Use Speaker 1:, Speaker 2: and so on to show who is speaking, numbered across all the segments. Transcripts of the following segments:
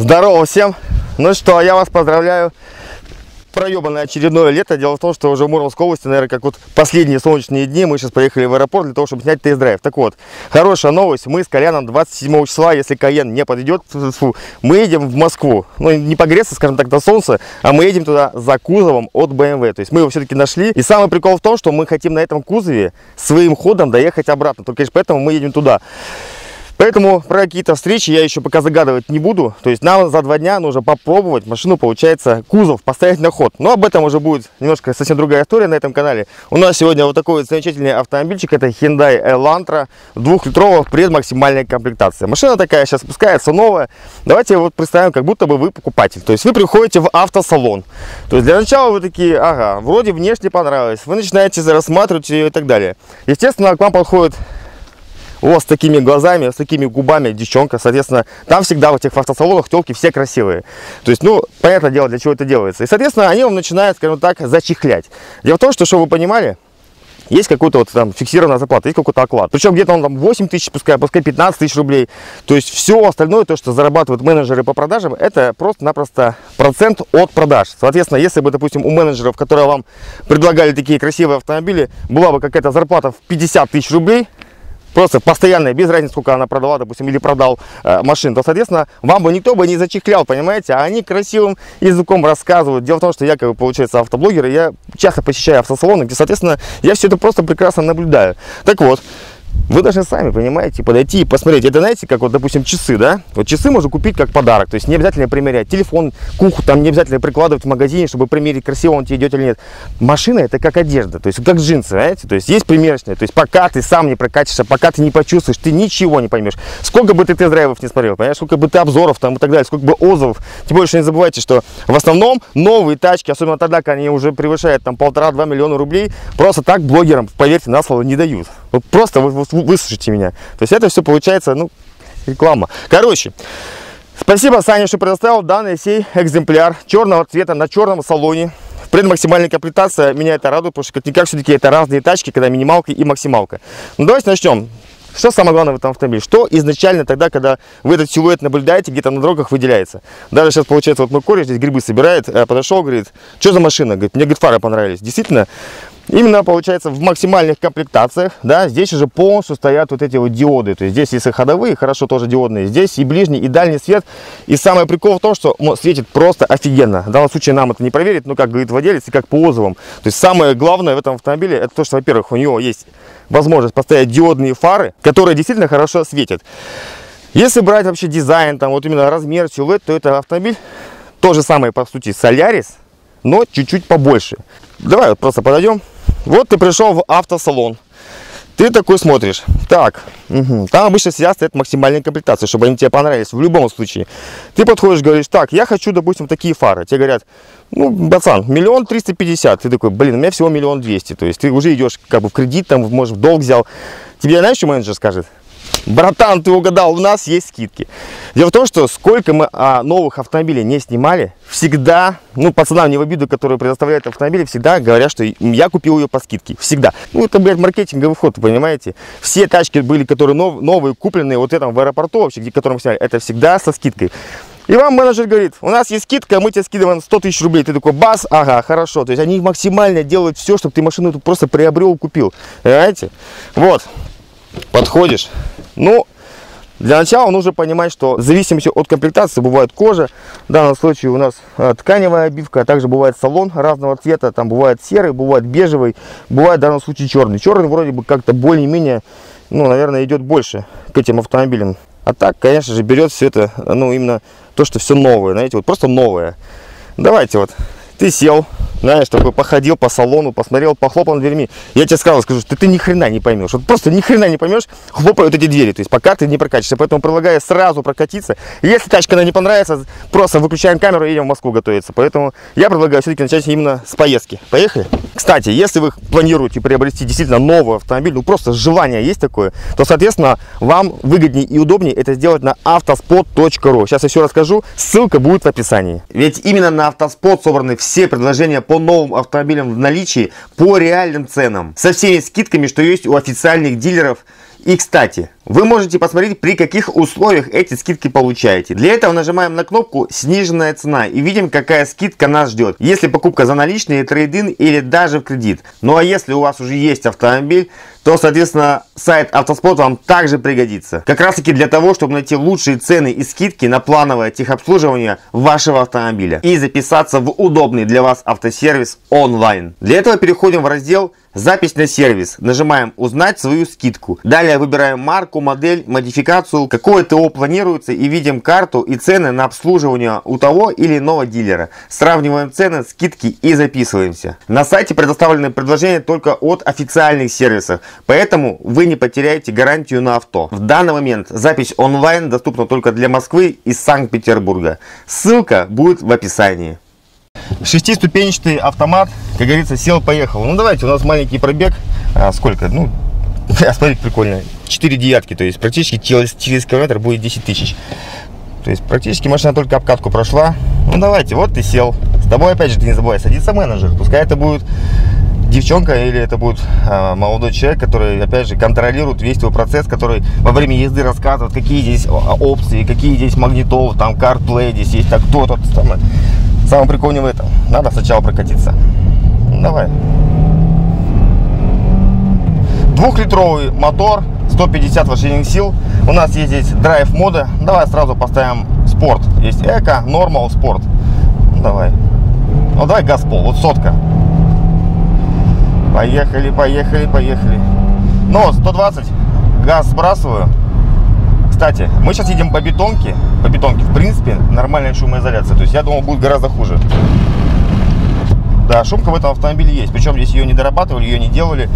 Speaker 1: Здорово всем! Ну что, я вас поздравляю. Проебанное очередное лето. Дело в том, что уже в Мурманской области, наверное, как вот последние солнечные дни, мы сейчас поехали в аэропорт для того, чтобы снять тест-драйв. Так вот, хорошая новость. Мы с Коляном 27 числа, если Каен не подойдет, фу, мы едем в Москву. Ну, не погреться, скажем так, до солнца, а мы едем туда за кузовом от BMW. То есть мы его все-таки нашли. И самый прикол в том, что мы хотим на этом кузове своим ходом доехать обратно. Только, конечно, поэтому мы едем туда. Поэтому про какие-то встречи я еще пока загадывать не буду. То есть нам за два дня нужно попробовать машину, получается, кузов поставить на ход. Но об этом уже будет немножко совсем другая история на этом канале. У нас сегодня вот такой вот замечательный автомобильчик. Это Hyundai Elantra, двухлитровая предмаксимальная комплектация. Машина такая сейчас спускается новая. Давайте вот представим, как будто бы вы покупатель. То есть вы приходите в автосалон. То есть для начала вы такие, ага, вроде внешне понравилось. Вы начинаете рассматривать ее и так далее. Естественно, к вам подходит вот с такими глазами, с такими губами девчонка, соответственно, там всегда в этих автосалонах телки все красивые. То есть, ну, понятное дело, для чего это делается. И, соответственно, они вам начинают, скажем так, зачехлять. Дело в том, что, чтобы вы понимали, есть какой-то вот там фиксированная зарплата, есть какой-то оклад. Причем где-то он там 8 тысяч, пускай, пускай 15 тысяч рублей. То есть все остальное, то, что зарабатывают менеджеры по продажам, это просто-напросто процент от продаж. Соответственно, если бы, допустим, у менеджеров, которые вам предлагали такие красивые автомобили, была бы какая-то зарплата в 50 тысяч рублей, просто постоянная, без разницы, сколько она продала, допустим, или продал э, машин, то, соответственно, вам бы никто бы не зачехлял, понимаете, а они красивым языком рассказывают. Дело в том, что я, как бы, получается, автоблогер, и я часто посещаю автосалоны, где, соответственно, я все это просто прекрасно наблюдаю. Так вот, вы должны сами, понимаете, подойти и посмотреть. Это, знаете, как вот, допустим, часы, да? Вот часы можно купить как подарок. То есть не обязательно примерять телефон, куху, там не обязательно прикладывать в магазине, чтобы примерить, красиво он тебе идет или нет. Машина это как одежда, то есть как джинсы, знаете? То есть есть примерочная. То есть пока ты сам не прокатишься, пока ты не почувствуешь, ты ничего не поймешь. Сколько бы ты тест-драйвов не смотрел, понимаешь? Сколько бы ты обзоров там и так далее, сколько бы отзывов. Тем что не забывайте, что в основном новые тачки, особенно тогда, когда они уже превышают там полтора-два миллиона рублей, просто так блогерам, поверьте, на слово не дают. Вот просто вы, выслушайте меня. То есть это все получается, ну, реклама. Короче, спасибо, Саня, что предоставил данный сей экземпляр черного цвета на черном салоне. Предмаксимальная комплектация меня это радует, потому что как-никак все-таки это разные тачки, когда минималка и максималка. Ну, давайте начнем. Что самое главное в этом автомобиле? Что изначально тогда, когда вы этот силуэт наблюдаете, где-то на дорогах выделяется? Даже сейчас, получается, вот мой кореш здесь грибы собирает, э, подошел, говорит, что за машина? Говорит, мне, говорит, фары понравились. Действительно, Именно, получается, в максимальных комплектациях, да, здесь уже полностью стоят вот эти вот диоды. То есть здесь если ходовые, хорошо тоже диодные. Здесь и ближний, и дальний свет. И самое прикол в том, что он светит просто офигенно. В данном случае нам это не проверить, но как говорит владелец, и как по отзывам. То есть самое главное в этом автомобиле, это то, что, во-первых, у него есть возможность поставить диодные фары, которые действительно хорошо светят. Если брать вообще дизайн, там вот именно размер, силуэт, то это автомобиль то же самое, по сути, Solaris, но чуть-чуть побольше. Давай вот просто подойдем. Вот ты пришел в автосалон. Ты такой смотришь. Так, угу. там обычно сидят стоят максимальные комплектации, чтобы они тебе понравились в любом случае. Ты подходишь, говоришь, так, я хочу, допустим, такие фары. Тебе говорят, ну, пацан, миллион триста пятьдесят. Ты такой, блин, у меня всего миллион двести. То есть ты уже идешь как бы в кредит, там, может, в долг взял. Тебе знаешь, что менеджер скажет? Братан, ты угадал, у нас есть скидки. Дело в том, что сколько мы а, новых автомобилей не снимали, всегда, ну, пацанам не в обиду, которые предоставляют автомобили, всегда говорят, что я купил ее по скидке. Всегда. Ну, это, блядь, маркетинговый ход, понимаете? Все тачки были, которые нов, новые, купленные вот этом в аэропорту вообще, где которым сняли, это всегда со скидкой. И вам менеджер говорит, у нас есть скидка, мы тебе скидываем 100 тысяч рублей. Ты такой, бас, ага, хорошо. То есть они максимально делают все, чтобы ты машину просто приобрел, купил. Понимаете? Вот. Подходишь. Ну, для начала нужно понимать, что в зависимости от комплектации бывает кожа. В данном случае у нас э, тканевая обивка, а также бывает салон разного цвета. Там бывает серый, бывает бежевый, бывает в данном случае черный. Черный вроде бы как-то более-менее, ну, наверное, идет больше к этим автомобилям. А так, конечно же, берет все это, ну, именно то, что все новое, знаете, вот просто новое. Давайте вот, ты сел, знаешь, такой походил по салону, посмотрел, похлопал дверьми. Я тебе сразу скажу, что ты ни хрена не поймешь. Вот просто ни хрена не поймешь, хлопают эти двери. То есть пока ты не прокатишься. Поэтому предлагаю сразу прокатиться. Если тачка она не понравится, просто выключаем камеру и едем в Москву готовиться. Поэтому я предлагаю все-таки начать именно с поездки. Поехали? Кстати, если вы планируете приобрести действительно новый автомобиль, ну просто желание есть такое, то, соответственно, вам выгоднее и удобнее это сделать на автоспот.ру. Сейчас я все расскажу, ссылка будет в описании. Ведь именно на автоспот собраны все предложения по новым автомобилям в наличии по реальным ценам. Со всеми скидками, что есть у официальных дилеров И, кстати, вы можете посмотреть, при каких условиях эти скидки получаете. Для этого нажимаем на кнопку «Сниженная цена» и видим, какая скидка нас ждет. Если покупка за наличные, трейдин или даже в кредит. Ну а если у вас уже есть автомобиль, то, соответственно, сайт Автоспот вам также пригодится. Как раз таки для того, чтобы найти лучшие цены и скидки на плановое техобслуживание вашего автомобиля и записаться в удобный для вас автосервис онлайн. Для этого переходим в раздел Запись на сервис. Нажимаем «Узнать свою скидку». Далее выбираем марку, модель, модификацию, какое ТО планируется и видим карту и цены на обслуживание у того или иного дилера. Сравниваем цены, скидки и записываемся. На сайте предоставлены предложения только от официальных сервисов, поэтому вы не потеряете гарантию на авто. В данный момент запись онлайн доступна только для Москвы и Санкт-Петербурга. Ссылка будет в описании. Шестиступенчатый автомат, как говорится, сел-поехал. Ну давайте, у нас маленький пробег. А, сколько? Ну, смотрите, прикольно. 4 девятки, то есть практически через, через километр будет 10 тысяч. То есть практически машина только обкатку прошла. Ну давайте, вот ты сел. С тобой опять же ты не забывай садиться менеджер. Пускай это будет девчонка или это будет э, молодой человек, который, опять же, контролирует весь твой процесс, который во время езды рассказывает, какие здесь опции, какие здесь магнитол, там, CarPlay здесь есть, так кто-то, Самое прикольное в этом. Надо сначала прокатиться. Давай. Двухлитровый мотор, 150 лошадиных сил. У нас есть здесь драйв мода. Давай сразу поставим спорт. Есть эко, нормал, спорт. Давай. Ну давай газ пол, вот сотка. Поехали, поехали, поехали. Ну, 120, газ сбрасываю. Кстати, мы сейчас едем по бетонке. По бетонке, в принципе, нормальная шумоизоляция. То есть я думал, будет гораздо хуже. Да, шумка в этом автомобиле есть. Причем здесь ее не дорабатывали, ее не делали.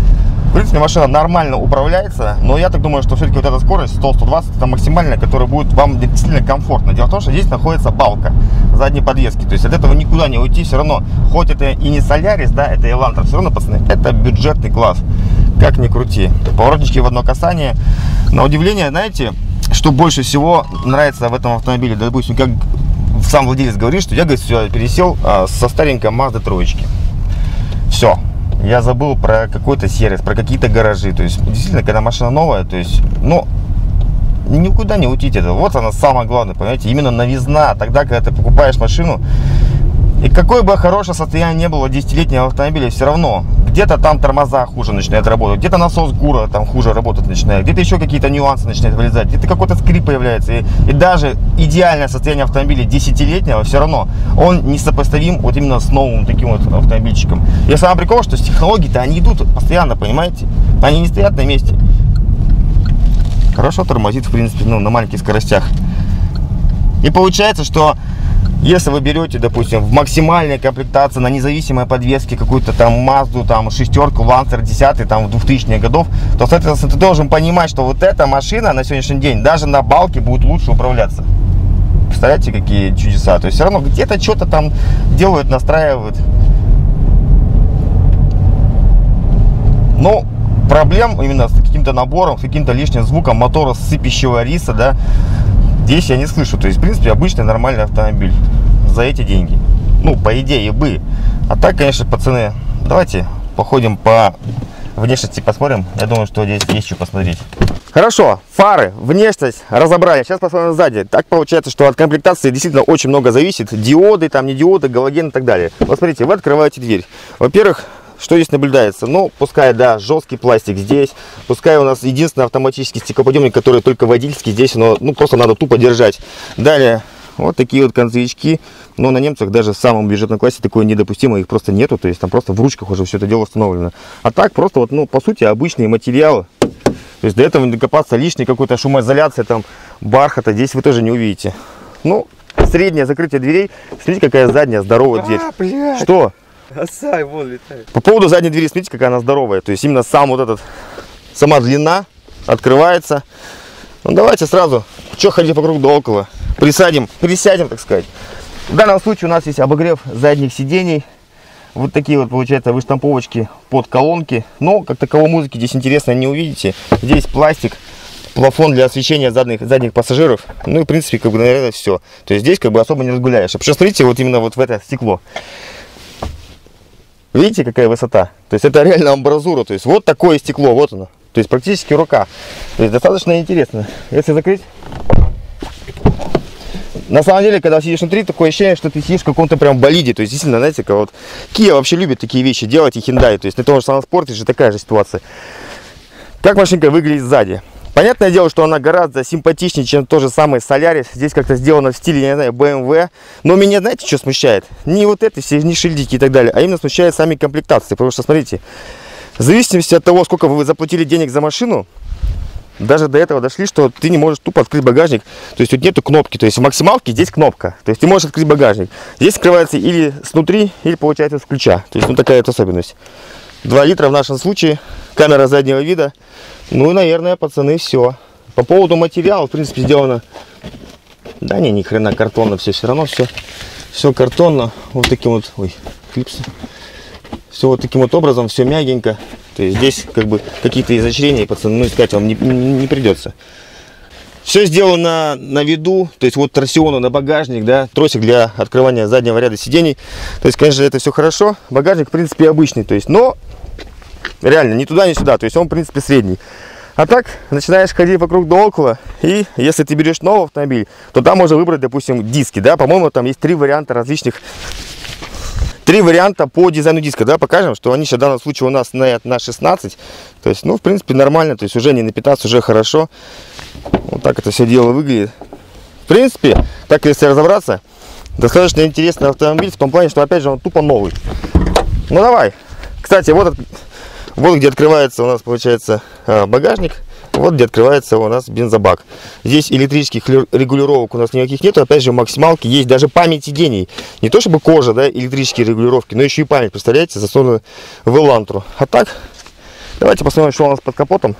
Speaker 1: В принципе, машина нормально управляется, но я так думаю, что все-таки вот эта скорость 100-120 это максимальная, которая будет вам действительно комфортно. Дело в том, что здесь находится балка задней подвески. То есть от этого никуда не уйти. Все равно, хоть это и не Солярис, да, это Элантра, все равно, пацаны, это бюджетный класс. Как ни крути. Поворотнички в одно касание. На удивление, знаете, что больше всего нравится в этом автомобиле, допустим, как сам владелец говорит, что я, говорит, все, пересел а, со старенькой Mazda троечки. Все. Я забыл про какой-то сервис, про какие-то гаражи. То есть, действительно, когда машина новая, то есть, ну, никуда не уйти это. Вот она самое главное, понимаете, именно новизна. Тогда, когда ты покупаешь машину, и какое бы хорошее состояние не было десятилетнего автомобиля, все равно где-то там тормоза хуже начинают работать, где-то насос ГУРа там хуже работать начинает, где-то еще какие-то нюансы начинают вылезать, где-то какой-то скрип появляется. И, и даже идеальное состояние автомобиля десятилетнего все равно он не сопоставим вот именно с новым таким вот автомобильчиком. И самое прикол, что с технологий-то они идут постоянно, понимаете? Они не стоят на месте. Хорошо тормозит, в принципе, ну, на маленьких скоростях. И получается, что если вы берете, допустим, в максимальной комплектации на независимой подвеске какую-то там Мазду, там шестерку, Лансер 10, там в 2000-х годов, то, соответственно, ты должен понимать, что вот эта машина на сегодняшний день даже на балке будет лучше управляться. Представляете, какие чудеса? То есть все равно где-то что-то там делают, настраивают. Ну, проблем именно с каким-то набором, с каким-то лишним звуком мотора сыпящего риса, да, Здесь я не слышу. То есть, в принципе, обычный нормальный автомобиль за эти деньги. Ну, по идее бы. А так, конечно, пацаны, давайте походим по внешности посмотрим. Я думаю, что здесь есть что посмотреть. Хорошо, фары, внешность разобрали. Сейчас посмотрим сзади. Так получается, что от комплектации действительно очень много зависит. Диоды, там не диоды, галоген и так далее. Вот смотрите, вы открываете дверь. Во-первых, что здесь наблюдается? Ну, пускай, да, жесткий пластик здесь. Пускай у нас единственный автоматический стеклоподъемник, который только водительский. Здесь но ну, просто надо тупо держать. Далее, вот такие вот концевички. Но на немцах даже в самом бюджетном классе такое недопустимо. Их просто нету. То есть там просто в ручках уже все это дело установлено. А так просто вот, ну, по сути, обычные материалы. То есть до этого не докопаться лишней какой-то шумоизоляции, там, бархата. Здесь вы тоже не увидите. Ну, среднее закрытие дверей. Смотрите, какая задняя здоровая а, дверь. Блядь. Что? Осай, вон летает. По поводу задней двери, смотрите, какая она здоровая. То есть именно сам вот этот, сама длина открывается. Ну давайте сразу, что ходить вокруг да около. Присадим, присядем, так сказать. В данном случае у нас есть обогрев задних сидений. Вот такие вот, получается, выштамповочки под колонки. Но, как таковой музыки здесь интересно не увидите. Здесь пластик, плафон для освещения задних, задних пассажиров. Ну и, в принципе, как бы, наверное, все. То есть здесь как бы особо не разгуляешь. А посмотрите вот именно вот в это стекло. Видите, какая высота? То есть это реально амбразура. То есть вот такое стекло, вот оно. То есть практически рука. То есть достаточно интересно. Если закрыть... На самом деле, когда сидишь внутри, такое ощущение, что ты сидишь в каком-то прям болиде. То есть, действительно, знаете, как вот Kia вообще любит такие вещи делать и Hyundai. То есть, на том же самом спорте же такая же ситуация. Как машинка выглядит сзади? Понятное дело, что она гораздо симпатичнее, чем то же самое Solaris. Здесь как-то сделано в стиле, я не знаю, BMW. Но меня, знаете, что смущает? Не вот это все, не шильдики и так далее, а именно смущает сами комплектации. Потому что, смотрите, в зависимости от того, сколько вы заплатили денег за машину, даже до этого дошли, что ты не можешь тупо открыть багажник. То есть тут нету кнопки. То есть в максималке здесь кнопка. То есть ты можешь открыть багажник. Здесь открывается или снутри, или получается с ключа. То есть ну такая вот особенность. 2 литра в нашем случае. Камера заднего вида. Ну и, наверное, пацаны, все. По поводу материала, в принципе, сделано... Да не, ни хрена картонно все, все равно все. Все картонно. Вот таким вот... Ой, клипсы. Все вот таким вот образом, все мягенько. То есть здесь как бы какие-то изощрения, пацаны, ну искать вам не, не придется. Все сделано на виду, то есть вот торсиону на багажник, да, тросик для открывания заднего ряда сидений. То есть, конечно, это все хорошо. Багажник, в принципе, обычный, то есть, но реально ни туда, ни сюда, то есть он, в принципе, средний. А так, начинаешь ходить вокруг да около, и если ты берешь новый автомобиль, то там можно выбрать, допустим, диски, да, по-моему, там есть три варианта различных Три варианта по дизайну диска, да, покажем, что они сейчас в данном случае у нас на, на 16. То есть, ну, в принципе, нормально, то есть уже не на 15, уже хорошо. Вот так это все дело выглядит. В принципе, так если разобраться, достаточно интересный автомобиль в том плане, что, опять же, он тупо новый. Ну, давай. Кстати, вот, вот где открывается у нас, получается, а, багажник. Вот где открывается у нас бензобак. Здесь электрических регулировок у нас никаких нету. Опять же, в максималке есть даже память сидений. Не то чтобы кожа, да, электрические регулировки, но еще и память, представляете, засунули в элантру. А так, давайте посмотрим, что у нас под капотом.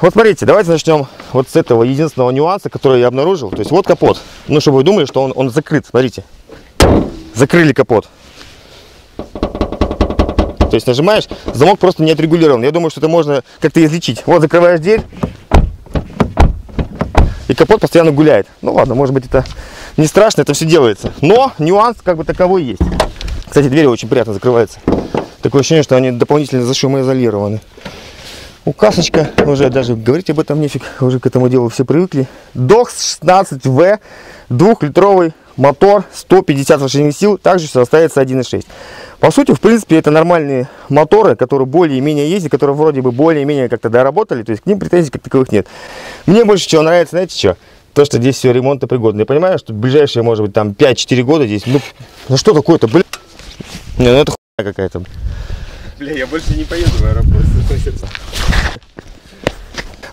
Speaker 1: Вот смотрите, давайте начнем вот с этого единственного нюанса, который я обнаружил. То есть вот капот. Ну, чтобы вы думали, что он, он закрыт. Смотрите. Закрыли капот. То есть нажимаешь, замок просто не отрегулирован. Я думаю, что это можно как-то излечить. Вот закрываешь дверь, и капот постоянно гуляет. Ну ладно, может быть это не страшно, это все делается. Но нюанс как бы таковой есть. Кстати, двери очень приятно закрываются. Такое ощущение, что они дополнительно зашумоизолированы. Указочка, уже даже говорить об этом нефиг, уже к этому делу все привыкли. DOX 16V, двухлитровый мотор, 150 лошадиных сил, также все остается 1.6. По сути, в принципе, это нормальные моторы, которые более-менее ездят, которые вроде бы более-менее как-то доработали, то есть к ним претензий как таковых нет. Мне больше всего нравится, знаете что? То, что здесь все ремонтопригодно. Я понимаю, что ближайшие, может быть, там 5-4 года здесь, ну, ну что такое-то, блин? Не, ну это хуйня какая-то.
Speaker 2: Бля, я больше не поеду в аэропорт.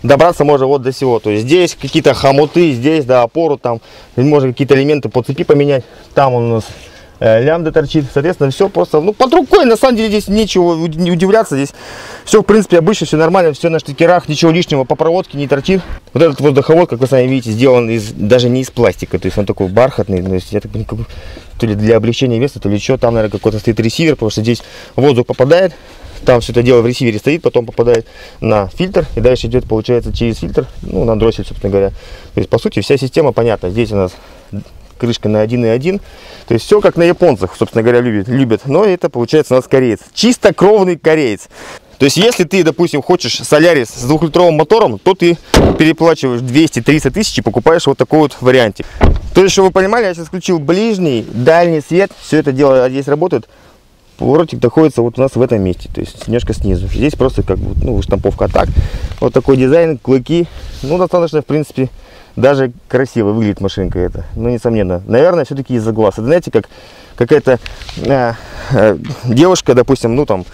Speaker 1: Добраться можно вот до всего. То есть здесь какие-то хомуты, здесь, да, опору там. Можно какие-то элементы по цепи поменять. Там он у нас Э, лямбда торчит, соответственно, все просто, ну, под рукой, на самом деле, здесь нечего не удивляться, здесь все, в принципе, обычно, все нормально, все на штекерах, ничего лишнего. По проводке не торчит. Вот этот воздуховод, как вы сами видите, сделан из, даже не из пластика, то есть он такой бархатный, то есть я так понимаю, то ли для облегчения веса, то ли что, там, наверное, какой-то стоит ресивер, потому что здесь воздух попадает, там все это дело в ресивере стоит, потом попадает на фильтр, и дальше идет, получается, через фильтр, ну, на дроссель, собственно говоря. То есть, по сути, вся система понятна. Здесь у нас крышка на 1.1. То есть все как на японцах, собственно говоря, любят. любят. Но это получается у нас кореец. Чисто кровный кореец. То есть, если ты, допустим, хочешь солярис с двухлитровым мотором, то ты переплачиваешь 200-300 тысяч и покупаешь вот такой вот варианте. То есть, чтобы вы понимали, я сейчас включил ближний, дальний свет. Все это дело здесь работает. Поворотик находится вот у нас в этом месте, то есть немножко снизу. Здесь просто как бы, ну, штамповка. Так, вот такой дизайн, клыки. Ну, достаточно, в принципе, даже красиво выглядит машинка эта. Ну, несомненно. Наверное, все-таки из-за глаз. Это, знаете, как какая-то э, э, девушка, допустим, ну, там,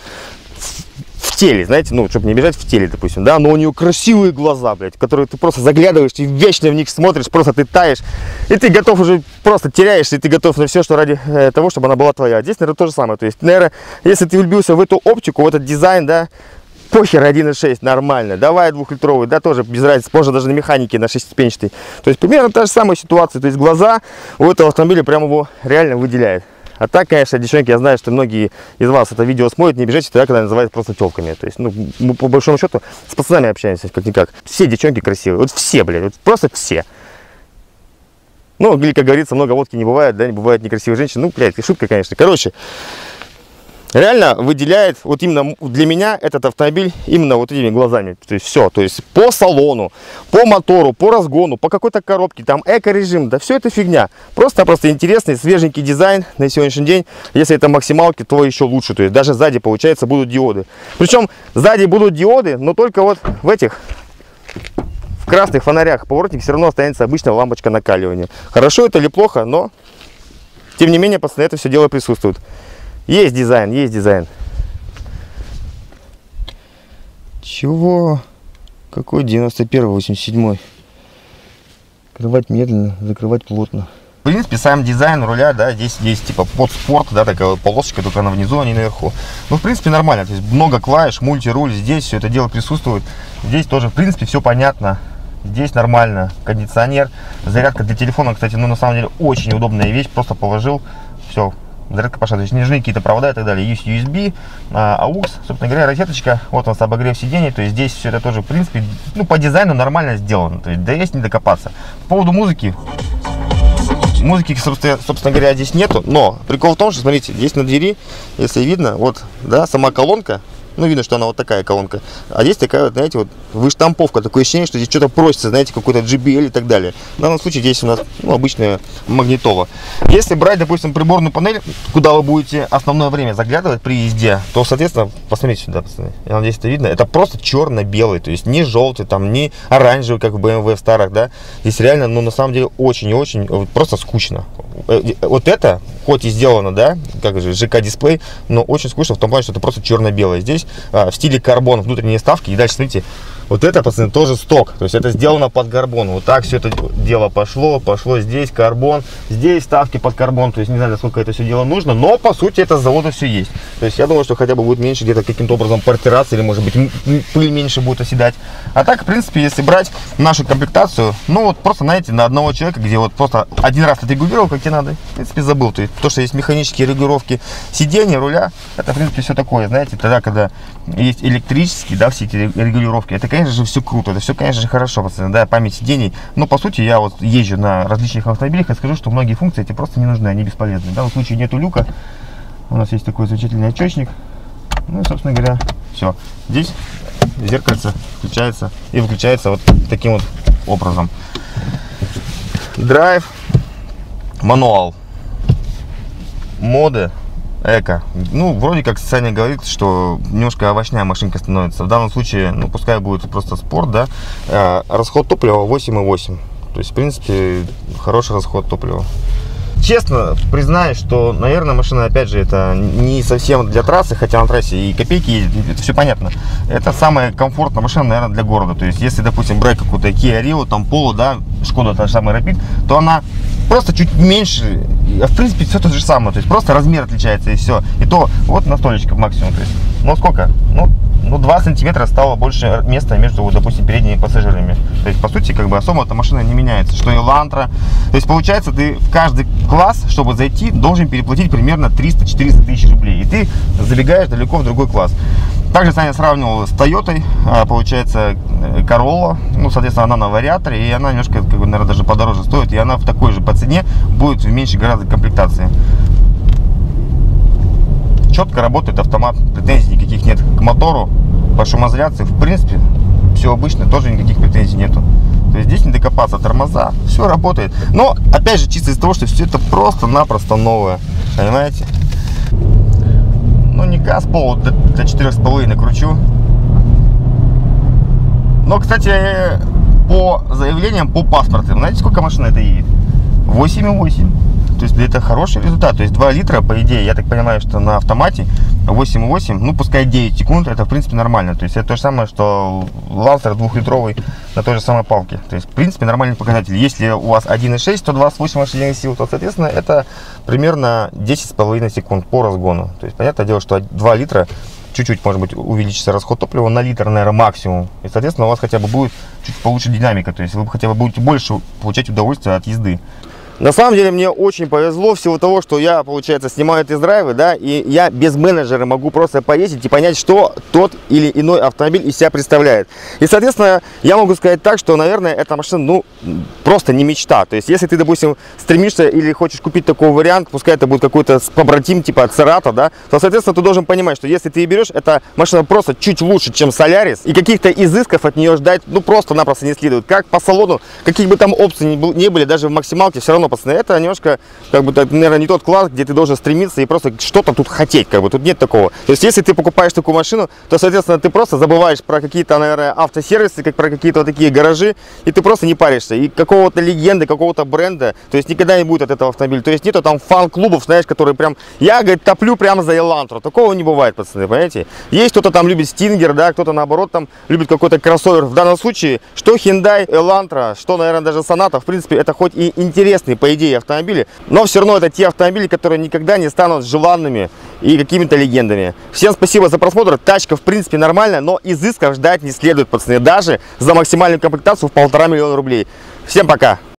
Speaker 1: в теле, знаете, ну, чтобы не бежать в теле, допустим, да, но у нее красивые глаза, блядь, которые ты просто заглядываешь и вечно в них смотришь, просто ты таешь, и ты готов уже, просто теряешься, и ты готов на все, что ради э, того, чтобы она была твоя. Здесь, наверное, то же самое, то есть, наверное, если ты влюбился в эту оптику, в этот дизайн, да, похер 1.6, нормально. Давай двухлитровый, да, тоже без разницы. Можно даже на механике, на шестиступенчатой. То есть примерно та же самая ситуация. То есть глаза у этого автомобиля прямо его реально выделяют. А так, конечно, девчонки, я знаю, что многие из вас это видео смотрят, не бежите тогда, когда называют просто телками. То есть, ну, мы по большому счету с пацанами общаемся, как-никак. Все девчонки красивые, вот все, блядь, вот просто все. Ну, или, как говорится, много водки не бывает, да, не бывает некрасивых женщин. Ну, блядь, шутка, конечно. Короче, реально выделяет, вот именно для меня этот автомобиль именно вот этими глазами. То есть все, то есть по салону, по мотору, по разгону, по какой-то коробке, там эко-режим, да все это фигня. Просто-просто интересный, свеженький дизайн на сегодняшний день. Если это максималки, то еще лучше. То есть даже сзади, получается, будут диоды. Причем сзади будут диоды, но только вот в этих в красных фонарях поворотник все равно останется обычная лампочка накаливания. Хорошо это или плохо, но тем не менее, пацаны, это все дело присутствует. Есть дизайн, есть дизайн. Чего? Какой 91 87 Открывать медленно, закрывать плотно. В принципе, сам дизайн руля, да, здесь есть типа под спорт, да, такая вот полосочка, только она внизу, а не наверху. Ну, в принципе, нормально. То есть много клавиш, мультируль, здесь все это дело присутствует. Здесь тоже, в принципе, все понятно. Здесь нормально. Кондиционер. Зарядка для телефона, кстати, ну, на самом деле, очень удобная вещь. Просто положил, все, зарядка пошла. То есть не нужны какие-то провода и так далее. Есть USB, AUX, собственно говоря, розеточка. Вот у нас обогрев сидений. То есть здесь все это тоже, в принципе, ну, по дизайну нормально сделано. То есть, есть не докопаться. По поводу музыки. Музыки, собственно, собственно говоря, здесь нету. Но прикол в том, что, смотрите, здесь на двери, если видно, вот, да, сама колонка, ну, видно, что она вот такая колонка. А здесь такая вот, знаете, вот выштамповка. Такое ощущение, что здесь что-то просится, знаете, какой-то JBL и так далее. В данном случае здесь у нас ну, обычная магнитола. Если брать, допустим, приборную панель, куда вы будете основное время заглядывать при езде, то, соответственно, посмотрите сюда, пацаны. Я надеюсь, это видно. Это просто черно-белый. То есть не желтый, там, не оранжевый, как в BMW старых, да. Здесь реально, ну, на самом деле, очень и очень просто скучно. Э, вот это, хоть и сделано, да, как же, ЖК-дисплей, но очень скучно в том плане, что это просто черно-белое. Здесь а, в стиле карбон внутренние ставки. И дальше, смотрите, вот это, пацаны, тоже сток. То есть это сделано под карбон. Вот так все это дело пошло. Пошло здесь карбон, здесь ставки под карбон. То есть не знаю, насколько это все дело нужно. Но, по сути, это с завода все есть. То есть я думаю, что хотя бы будет меньше где-то каким-то образом портираться. Или, может быть, пыль меньше будет оседать. А так, в принципе, если брать нашу комплектацию, ну вот просто, знаете, на одного человека, где вот просто один раз отрегулировал, как тебе надо, в принципе, забыл. То есть то, что есть механические регулировки сиденья, руля, это, в принципе, все такое, знаете, тогда, когда есть электрические, да, все эти регулировки, это, конечно же, все круто, это все, конечно же, хорошо, пацаны, да, память сидений, но, по сути, я вот езжу на различных автомобилях и скажу, что многие функции эти просто не нужны, они бесполезны. В данном случае нету люка, у нас есть такой замечательный очечник, ну и, собственно говоря, все. Здесь зеркальце включается и выключается вот таким вот образом. Драйв, мануал, моды, эко. Ну, вроде как Саня говорит, что немножко овощная машинка становится. В данном случае, ну, пускай будет просто спорт, да. Э, расход топлива 8,8. То есть, в принципе, хороший расход топлива. Честно признаюсь, что, наверное, машина, опять же, это не совсем для трассы, хотя на трассе и копейки ездит, это все понятно. Это самая комфортная машина, наверное, для города. То есть, если, допустим, брать какую-то Kia Rio, там Polo, да, Шкода, та же самая Rapid, то она просто чуть меньше, а в принципе все то же самое, то есть просто размер отличается и все. И то вот на столечко максимум, то есть, ну сколько? Ну, ну 2 сантиметра стало больше места между, допустим, передними пассажирами. То есть, по сути, как бы особо эта машина не меняется, что и Лантра. То есть, получается, ты в каждый класс, чтобы зайти, должен переплатить примерно 300-400 тысяч рублей. И ты забегаешь далеко в другой класс. Также Саня сравнивал с Toyota, а, получается, э, Corolla, ну, соответственно, она на вариаторе, и она немножко, как бы, наверное, даже подороже стоит, и она в такой же по цене будет в меньшей гораздо комплектации. Четко работает автомат, претензий никаких нет к мотору, по шумоизоляции, в принципе, все обычно, тоже никаких претензий нету. То есть здесь не докопаться, тормоза, все работает. Но, опять же, чисто из-за того, что все это просто-напросто новое, понимаете? Ну, не газ пол до, до 4,5 накручу. Но, кстати, по заявлениям, по паспорту, знаете, сколько машина это едет? 8,8. То есть это хороший результат. То есть 2 литра, по идее, я так понимаю, что на автомате 8,8, ну пускай 9 секунд, это в принципе нормально. То есть это то же самое, что Лалтер двухлитровый на той же самой палке. То есть в принципе нормальный показатель. Если у вас 1,6, 128 лошадиных сил, то соответственно это примерно 10,5 секунд по разгону. То есть понятное дело, что 2 литра чуть-чуть, может быть, увеличится расход топлива на литр, наверное, максимум. И, соответственно, у вас хотя бы будет чуть получше динамика. То есть вы хотя бы будете больше получать удовольствие от езды. На самом деле мне очень повезло в силу того, что я, получается, снимаю тест-драйвы, да, и я без менеджера могу просто поездить и понять, что тот или иной автомобиль из себя представляет. И, соответственно, я могу сказать так, что, наверное, эта машина, ну, просто не мечта. То есть, если ты, допустим, стремишься или хочешь купить такой вариант, пускай это будет какой-то побратим типа Церата, да, то, соответственно, ты должен понимать, что если ты ее берешь, эта машина просто чуть лучше, чем Солярис, и каких-то изысков от нее ждать, ну, просто-напросто не следует. Как по салону, какие бы там был- не были, даже в максималке, все равно, пацаны, это немножко, как бы, наверное, не тот класс, где ты должен стремиться и просто что-то тут хотеть, как бы, тут нет такого. То есть, если ты покупаешь такую машину, то, соответственно, ты просто забываешь про какие-то, наверное, автосервисы, как про какие-то вот такие гаражи, и ты просто не паришься. И какого-то легенды, какого-то бренда, то есть, никогда не будет от этого автомобиля. То есть, нету там фан-клубов, знаешь, которые прям, я, говорит, топлю прямо за Элантру. Такого не бывает, пацаны, понимаете? Есть кто-то там любит Стингер, да, кто-то, наоборот, там любит какой-то кроссовер. В данном случае, что Hyundai Elantra, что, наверное, даже Sonata, в принципе, это хоть и интересные, по идее, автомобили, но все равно это те автомобили, которые никогда не станут желанными и какими-то легендами. Всем спасибо за просмотр. Тачка, в принципе, нормальная, но изысков ждать не следует, пацаны, даже за максимальную комплектацию в полтора миллиона рублей. Всем пока!